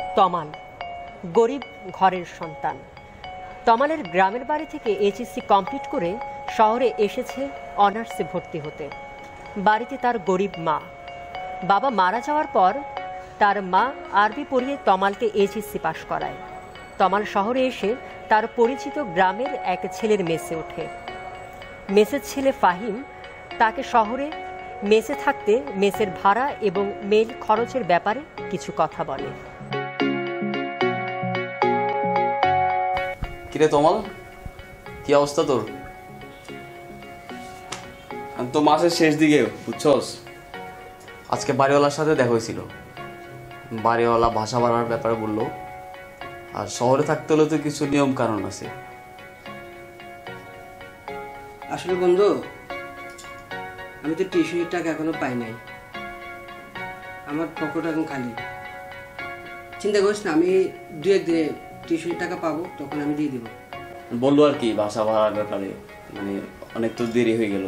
তমাল, গরিব ঘরের সন্তান। তমালের গ্রামের বাড়ি থেকে এইচএসসি কমপ্লিট করে শহরে এসেছে অনার্সে ভর্তি হতে। বাড়িতে তার গরিব মা। বাবা মারা যাওয়ার পর তার মা আরবি পড়িয়ে তমালকে এইচএসসি পাশ করায়। তমাল শহরে এসে তার পরিচিত গ্রামের এক ছেলের মেসে ওঠে। মেসের ছেলে ফাহিম তাকে শহরে মেসে থাকতে মেসের ভাড়া এবং মেল খরচের ব্যাপারে কিছু কথা বলে। কিরে তমাল? কি অবস্থা তোর? তো মাসের শেষ দিকে বুঝছস? আজকে বাড়িওয়ালার সাথে দেখা হয়েছিল। বাড়িওয়ালা ভাষা বাড়ার ব্যাপারে বলল আর শহরে থাকতে হলে তো কিছু নিয়ম কানুন আছে। আসলে বন্ধু আমি তো টিউশনির টাকা এখনও পাই নাই। আমার পকেট এখন খালি। চিন্তা করিস না আমি দু একদিনে টিউশনির টাকা পাবো তখন আমি দিয়ে দিব। বলল আর কি বাসা ভাড়ার ব্যাপারে মানে অনেক তো দেরি হয়ে গেল।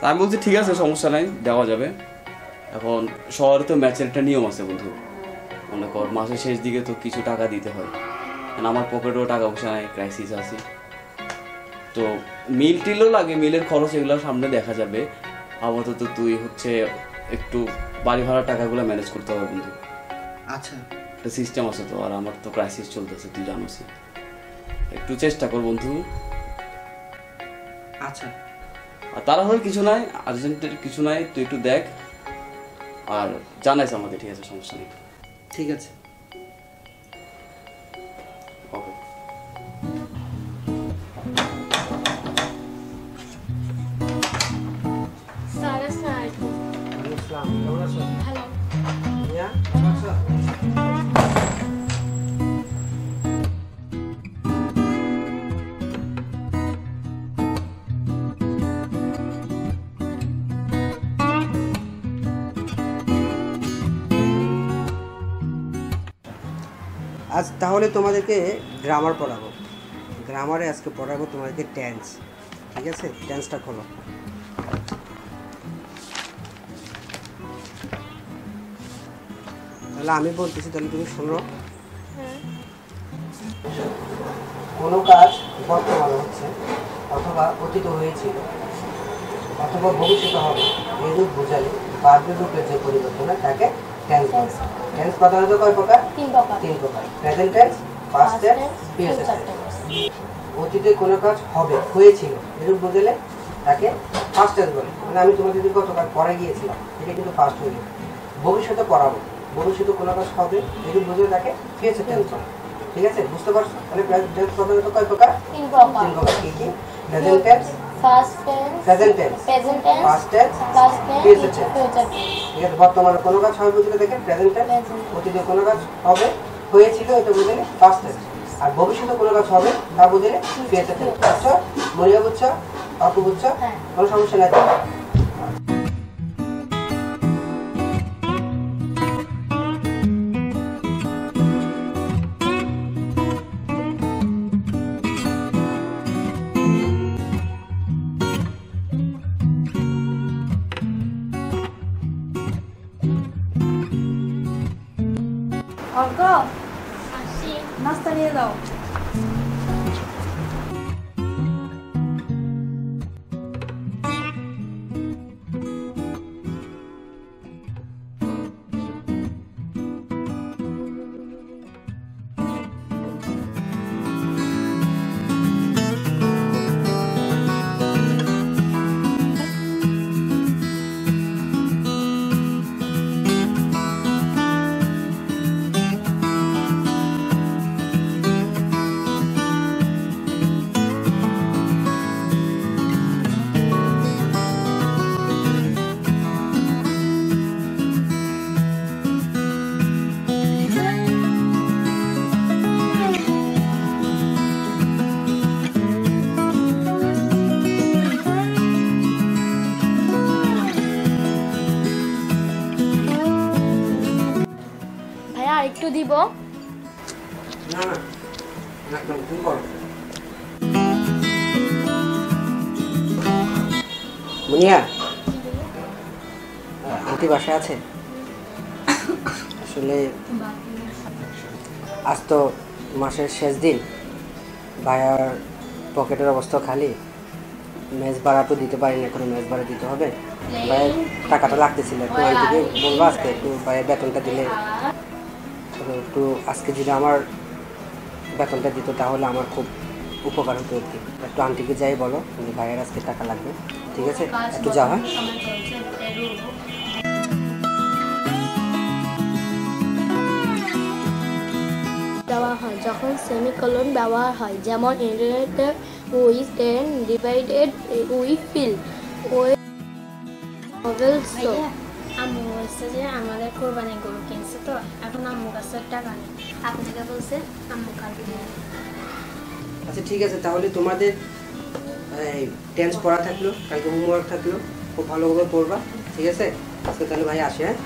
তা আমি বলছি ঠিক আছে সমস্যা নাই দেওয়া যাবে। এখন শহরে তো ম্যাচের একটা নিয়ম আছে বন্ধু। মনে কর মাসের শেষ দিকে তো কিছু টাকা দিতে হয়। কারণ আমার পকেটেও টাকা পয়সা নাই ক্রাইসিস আছে। তো মিল টিলও লাগে মিলের খরচ এগুলো সামনে দেখা যাবে। আপাতত তুই হচ্ছে একটু বাড়ি ভাড়ার টাকাগুলো ম্যানেজ করতে হবে বন্ধু। আচ্ছা। একটা সিস্টেম আছে তো আর আমার তো ক্রাইসিস চলতেছে তুই জানোসই একটু চেষ্টা কর বন্ধু। আচ্ছা। আর তারা হলে কিছু নাই আর্জেন্টের কিছু নাই তুই একটু দেখ। আর জানাইস আমাকে ঠিক আছে সমস্যা নেই। ঠিক আছে। ওকে স্যার আসসালামু কেমন আছো? আজ তাহলে তোমাদেরকে গ্রামার পড়াবো। গ্রামারে আজকে পড়াবো তোমাদেরকে টেন্স ঠিক আছে? টেন্সটা খোলো। তাহলে আমি বলতেছি, তাহলে তুমি শোনো। কোনো কাজ বর্তমানে হচ্ছে, অথবা অতীত হয়েছিল, অথবা ভবিষ্যতে হবে এই রূপ বোঝালে বাহ্য রূপের যে পরিবর্তন তাকে টেন্স বলে। টেন্স কত প্রধানত কয় প্রকার? তিন প্রকার। তিন প্রকার। Present tense past tense tense অতীতে কোনো কাজ হবে হয়েছিল এরূপ বদলে তাকে ফার্স্ট টেন্স বলে। মানে আমি তোমাদের যদি গতকাল পরে গিয়েছিলাম এটা কিন্তু ফার্স্ট হয়ে ভবিষ্যতে পড়াবো। ভবিষ্যতে কোনো কাজ হবে এরূপ বদলে তাকে ফিউচার টেন্স বলে। ঠিক আছে? বুঝতে পারছ? তাহলে প্রেজেন্ট টেন্স প্রধানত কয় প্রকার? তিন প্রকার। তিন প্রকার। কি কি? Present tense future tense। ঠিক আছে বর্তমানে কোনো কাজ হবে বুঝলে দেখেন প্রেজেন্ট টেন্স অতীতে কোনো কাজ হবে হয়েছিল এটা বুঝলে পাস্ট টেন্স আর ভবিষ্যতে কোনো কাজ হবে তা বুঝলে টেন্স বুঝছ মরিয়া বুঝছ? অপু বুঝছ? হ্যাঁ। কোনো সমস্যা নাই go. মুনিয়া আন্টি বাসায় আছে আসলে আজ তো মাসের শেষ দিন। ভাইয়ার পকেটের অবস্থা খালি। মেজ ভাড়া তো দিতে পারি না এখন মেজ ভাড়া দিতে হবে। ভাইয়ের টাকাটা লাগতেছিল একটু আন্টিকে বলব আজকে, একটু ভাইয়ের বেতনটা দিলে। একটু আজকে যদি আমার বেতনটা দিত তাহলে আমার খুব উপকার হতো আর কি একটু আন্টিকে যাই বলো ভাইয়ের আজকে টাকা লাগবে। ঠিক আছে? একটু যাও হ্যাঁ? দেওয়া হয় যখন সেমিকোলন ব্যবহার হয় যেমন ইন্টারনেটে with ten divided we feel ওই আম্মু বলছে যে আমাদের কোরবানি গরু কিনছে তো এখন আম্মু কাছে টাকা নেই। আপনি থেকে বলছে আম্মু কালকে। আচ্ছা ঠিক আছে, তাহলে তোমাদের টেন্স পড়া থাকল, কালকে হোমওয়ার্ক থাকল, খুব ভালোভাবে পড়বা, ঠিক আছে? তাহলে ভাই আসে হ্যাঁ?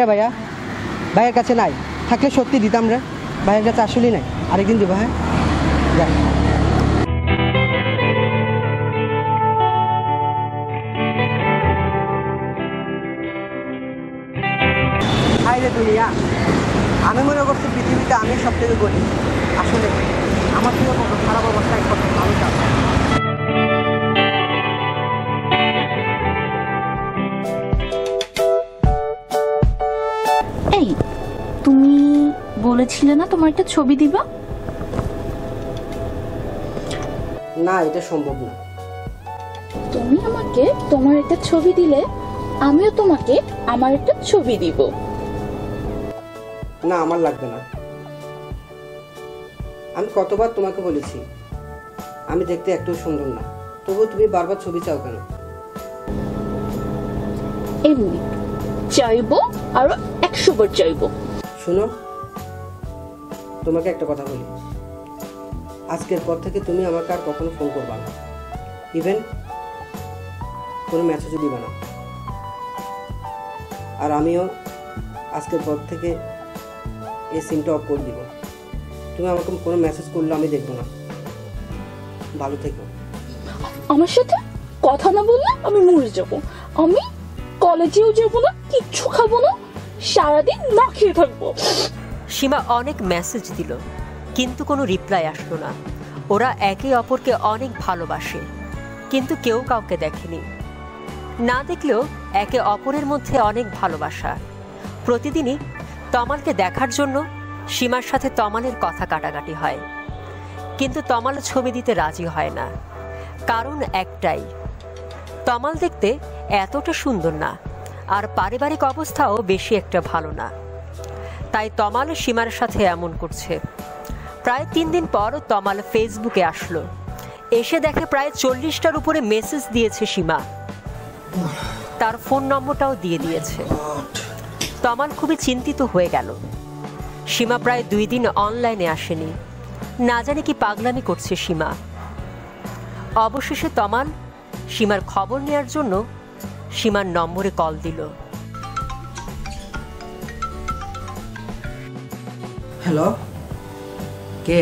রে ভাইয়া। ভাইয়ের কাছে নাই। থাকলে সত্যি দিতাম রে। ভাইয়ের কাছে আসলেই নাই। আরেকদিন দিব হ্যাঁ? যা হাই দুনিয়া আমি মনে করছি পৃথিবীতে আমি সব থেকে গরিব। আসলে আমার থেকে খারাপ অবস্থায় কত মানুষ আছে বলেছিলে না তোমার একটা ছবি দিবা? না এটা সম্ভব না। তুমি আমাকে তোমার একটা ছবি দিলে আমিও তোমাকে আমার একটা ছবি দিব। না আমার লাগবে না। আমি কতবার তোমাকে বলেছি আমি দেখতে একটু সুন্দর না। তবুও তুমি বারবার ছবি চাও কেন? এমনি চাইব আরও একশো বার চাইব। শুনো তোমাকে একটা কথা বলি। আজকের পর থেকে তুমি আমাকে আর কখনো ফোন করবা না। ইভেন কোনো মেসেজও দিবা না। আর আমিও আজকের পর থেকে এই সিমটা অফ করে দিব। তুমি আমাকে কোনো মেসেজ করলে আমি দেখব না। ভালো থেকো। আমার সাথে কথা না বললে আমি মরে যাব। আমি কলেজেও যাব না, কিচ্ছু খাব না, সারাদিন না খেয়ে থাকব। সীমা অনেক মেসেজ দিল, কিন্তু কোনো রিপ্লাই আসলো না। ওরা একে অপরকে অনেক ভালোবাসে, কিন্তু কেউ কাউকে দেখেনি। না দেখলেও একে অপরের মধ্যে অনেক ভালোবাসা। প্রতিদিনই তমালকে দেখার জন্য সীমার সাথে তমালের কথা কাটাকাটি হয়। কিন্তু তমাল ছবি দিতে রাজি হয় না। কারণ একটাই, তমাল দেখতে এতটা সুন্দর না, আর পারিবারিক অবস্থাও বেশি একটা ভালো না। তাই তমাল সীমার সাথে এমন করছে। প্রায় তিন দিন পর তমাল ফেসবুকে আসলো। এসে দেখে প্রায় চল্লিশটার উপরে মেসেজ দিয়েছে সীমা। তার ফোন নম্বরটাও দিয়ে দিয়েছে। তমাল খুবই চিন্তিত হয়ে গেল। সীমা প্রায় দুই দিন অনলাইনে আসেনি। না জানি কি পাগলামি করছে সীমা। অবশেষে তমাল সীমার খবর নেয়ার জন্য সীমার নম্বরে কল দিল। হ্যালো? কে?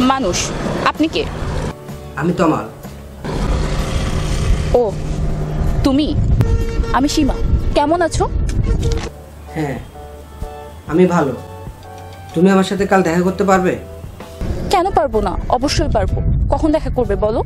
মানুষ। আপনি কে? আমি তমাল। ও তুমি? আমি সীমা। কেমন আছো? হ্যাঁ আমি ভালো। তুমি আমার সাথে কাল দেখা করতে পারবে? কেন পারব না? অবশ্যই পারব। কখন দেখা করবে বলো?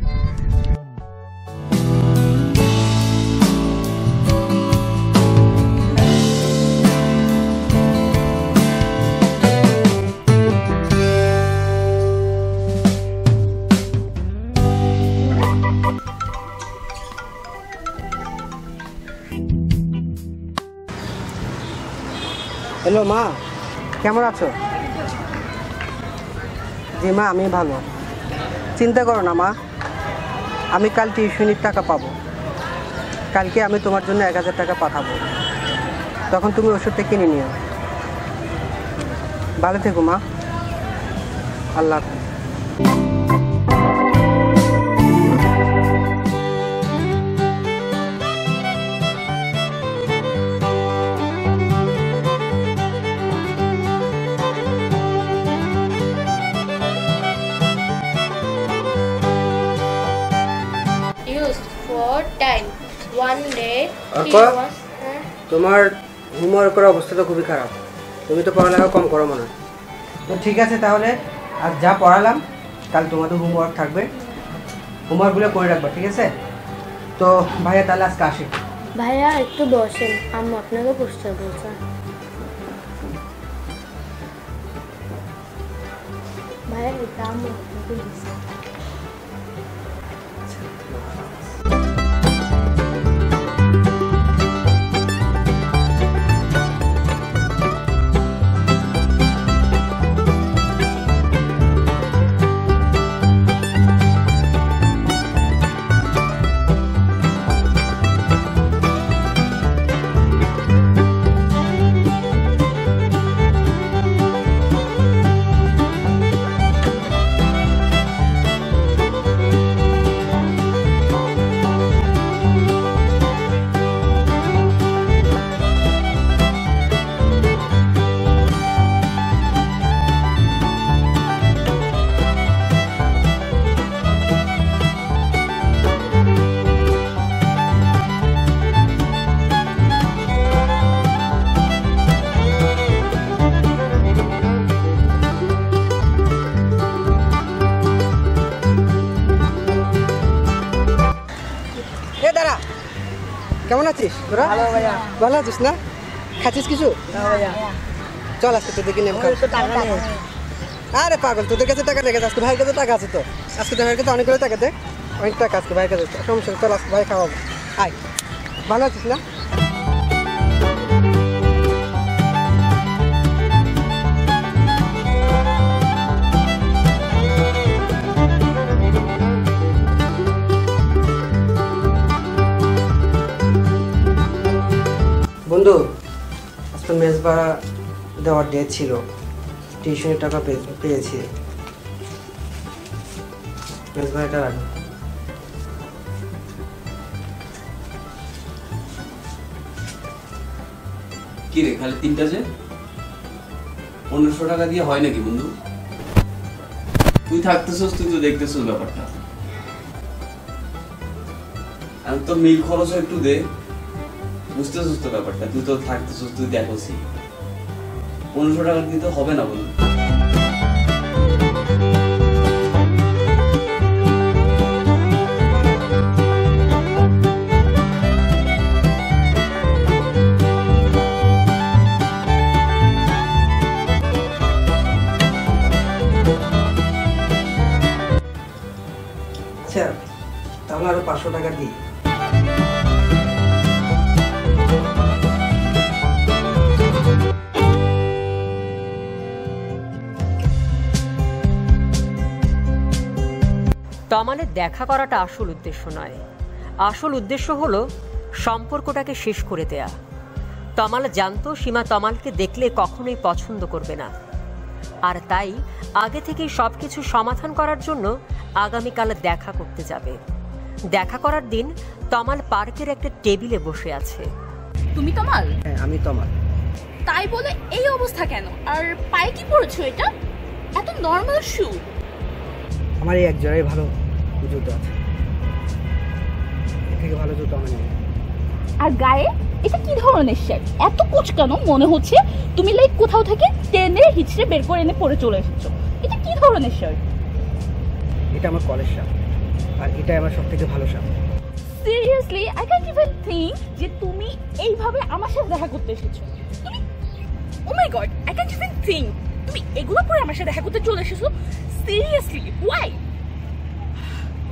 মা। কেমন আছো? জি, মা, আমি ভালো। চিন্তা করো না, মা। আমি কাল টিউশনির টাকা পাবো। কালকে আমি তোমার জন্য এক হাজার টাকা পাঠাবো। তখন তুমি ওষুধটা কিনে নিও। ভালো থেকো, মা। আল্লাহ হাফেজ। One day he was. হ্যাঁ? তোমার হোমওয়ার্কের অবস্থা তো খুবই খারাপ। তুমি তো পড়ালেখা কম করো মনে তো ঠিক আছে তাহলে আর যা পড়ালাম কাল তোমাদের হোমওয়ার্ক থাকবে। হোমওয়ার্কগুলো করে রাখবা ঠিক আছে? তো ভাইয়া তাহলে আজকে আসি। ভাইয়া একটু বসেন। আম্মু আপনাকে পুষতে বলছে ভাইয়া এটা আপনাকে কেমন আছিস তোরা? ভালো আছিস না? খাচ্ছিস কিছু? চল আজকে তোদেরকে নেম আমার টাকা আরে পাগল তোদের কাছে টাকা রেখেছে আজকে ভাইয়ের কাছে টাকা আছে তো। আজকে ভাইয়ের কাছে অনেকগুলো টাকা দেখ অনেক টাকা আজকে ভাইয়ের কাছে। সমস্যা চল আজকে ভাই খাওয়াবো। আয়। ভালো আছিস না? বন্ধু, আজকে মেস ভাড়া দেওয়ার ডেট ছিল। টিউশনের টাকা পেয়েছি। মেস ভাড়াটা রাখো। কি রে, খালি তিনটা যে? পনেরোশো টাকা দিয়ে হয় নাকি বন্ধু? তুই থাকতেছস, তুই তো দেখতেছস ব্যাপারটা। আমি তো মিল খরচ একটু দে। বুঝতেছস সুস্থ ব্যাপারটা, তুই তো থাকতে সুস্থ, তুই দেখোসি পনেরোশো টাকা দিয়ে তো হবে না বন্ধু আচ্ছা তাহলে আরও পাঁচশো টাকা দিই দেখা করাটা আসল উদ্দেশ্য নয়। আসল উদ্দেশ্য হলো সম্পর্কটাকে শেষ করে দেয়া। তমাল জানতো সীমা তমালকে দেখলে কখনোই পছন্দ করবে না। আর তাই আগে থেকেই সব কিছু সমাধান করার জন্য আগামীকাল দেখা করতে যাবে। দেখা করার দিন তমাল পার্কের একটা টেবিলে বসে আছে। তুমি তমাল? হ্যাঁ আমি তোমার তাই বলে এই অবস্থা কেন? আর পায়ে কি পড়েছো এটা? এত নর্মাল শু আমার এই এক জোড়াই ভালো। জুতো। আছে এর থেকে ভালো জুতো আমার নেই। আর গায়ে? এটা কি ধরনের শার্ট এত কুচকানো মনে হচ্ছে তুমি লাইক কোথাও থেকে টেনে হিচড়ে বের করে এনে পরে চলে এসেছ। এটা কি ধরনের শার্ট এটা আমার কলেজ শার্ট আর এটাই আমার সব থেকে ভালো shirt seriously I can't even think যে তুমি এইভাবে আমার সাথে দেখা করতে এসেছ। তুমি ও my god I can't even think তুমি এগুলো পরে আমার সাথে দেখা করতে চলে এসেছ? সিরিয়াসলি ওয়াই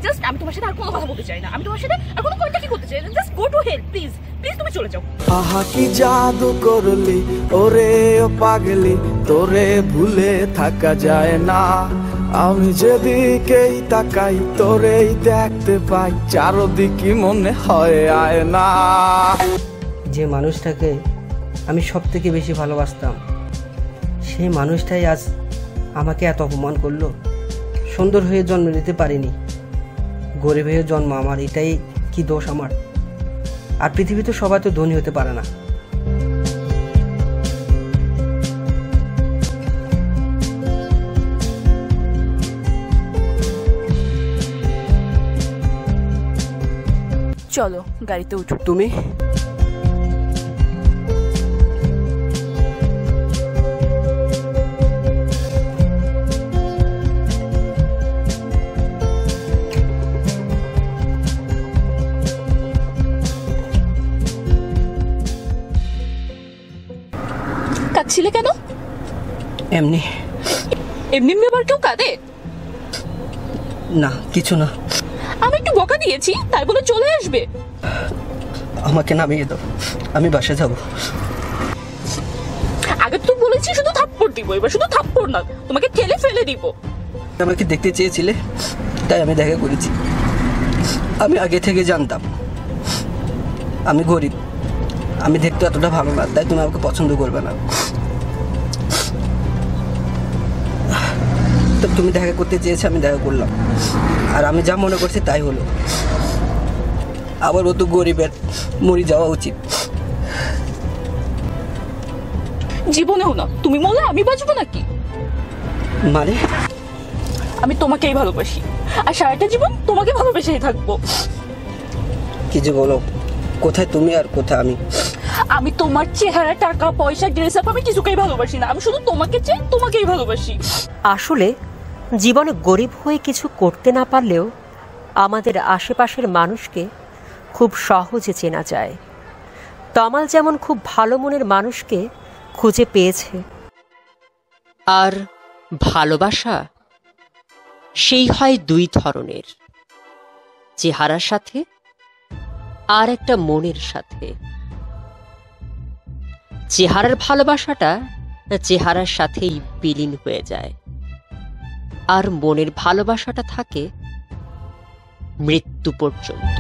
জাস্ট আমি তোমার সাথে আর কোনো কথা বলতে চাই না। আমি তোমার সাথে আর কোনো কন্ট্যাক্ট করতে চাই না। Just go to help please please তুমি চলে যাও। আহা কি জাদু করলি? ওরে ও পাগলি তোরে ভুলে থাকা যায় না। আমি যেদিকেই তাকাই তোরেই দেখতে পাই। চারদিকে মনে হয় আয় না যে মানুষটাকে আমি সব থেকে বেশি ভালোবাসতাম সেই মানুষটাই আজ আমাকে এত অপমান করল। সুন্দর হয়ে জন্ম নিতে পারিনি। গরিব হয়ে জন্ম আমার এটাই কি দোষ আমার? আর পৃথিবীতে সবাই তো ধনী হতে পারে না। চলো গাড়িতে উঠো। তুমি? এমনি। এমনি এমনি আবার কেউ কাঁদে? না কিছু না। আমি একটু বকা দিয়েছি তাই বলে চলে আসবে। আমাকে নামিয়ে দাও আমি বাসে যাব। আগে তো বলেছি শুধু থাপ্পড় দিব এবার শুধু থাপ্পড় না তোমাকে ঠেলে ফেলে দিব। আমাকে দেখতে চেয়েছিলে তাই আমি দেখা করেছি। আমি আগে থেকে জানতাম আমি গরিব আমি দেখতে এতটা ভালো না তাই তুমি আমাকে পছন্দ করবে না। তুমি দেখা করতে চেয়েছো আমি দেখা করলাম। আর আমি যা মনে করছি তাই হলো। আবার ও তো গরিবের মরি যাওয়া উচিত। জীবনেও না। তুমি মরলে আমি বাঁচবো নাকি? মানে? আমি তোমাকেই ভালোবাসি। আর সারাটা জীবন তোমাকে ভালোবেসেই থাকব। কি যে বলো? কোথায় তুমি আর কোথায় আমি? আমি তোমার চেহারা টাকা পয়সা ড্রেস আপ আমি কিছুকেই ভালোবাসি না। আমি শুধু তোমাকে চাই তোমাকেই ভালোবাসি। আসলে জীবনে গরিব হয়ে কিছু করতে না পারলেও আমাদের আশেপাশের মানুষকে খুব সহজে চেনা যায়। তমাল যেমন খুব ভালো মনের মানুষকে খুঁজে পেয়েছে। আর ভালোবাসা সেই হয় দুই ধরনের, চেহারার সাথে আর একটা মনের সাথে। চেহারার ভালোবাসাটা চেহারার সাথেই বিলীন হয়ে যায়। আর মনের ভালোবাসাটা থাকে মৃত্যু পর্যন্ত।